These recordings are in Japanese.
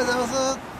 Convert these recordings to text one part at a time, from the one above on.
りがとうございます。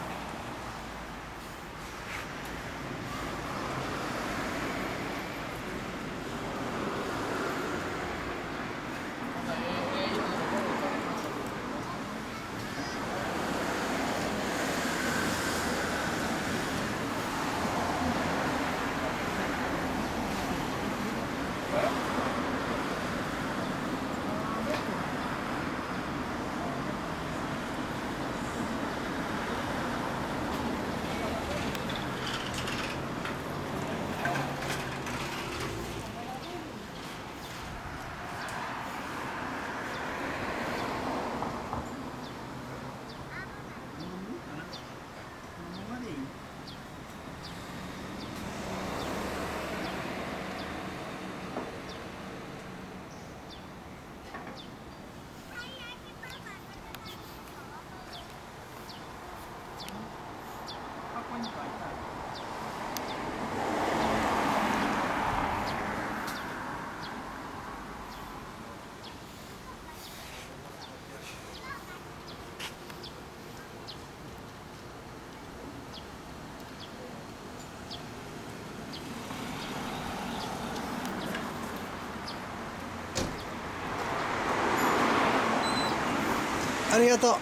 ありがとう。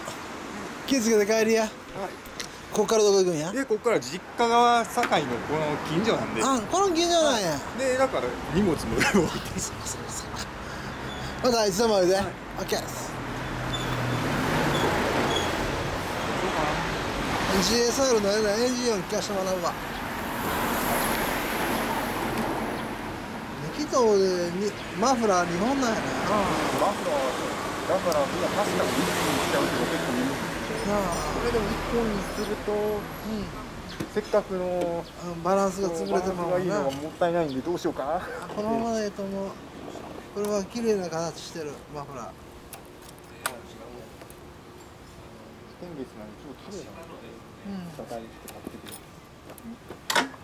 気をつけて帰りや。はい。ここからどこ行くんや？でここから実家が堺のこの近所なんで。あこの近所なんや。でだから荷物も置いてまたいつでもあるで、はい。OK です GSR のエンジン音聞かせてもらうわ。ニキトでにマフラー日本なんやな。マフラーだからみんな確かに一気にしちゃう人結構いるなあそれでも一本にするとせっかくのうんバランスが潰れてもいいのがもったいないんでどうしようかな。このままでいいと思うこれは綺麗な形してる。マフラーステンレスなんでちょっと綺麗なうん。素材して買ってくる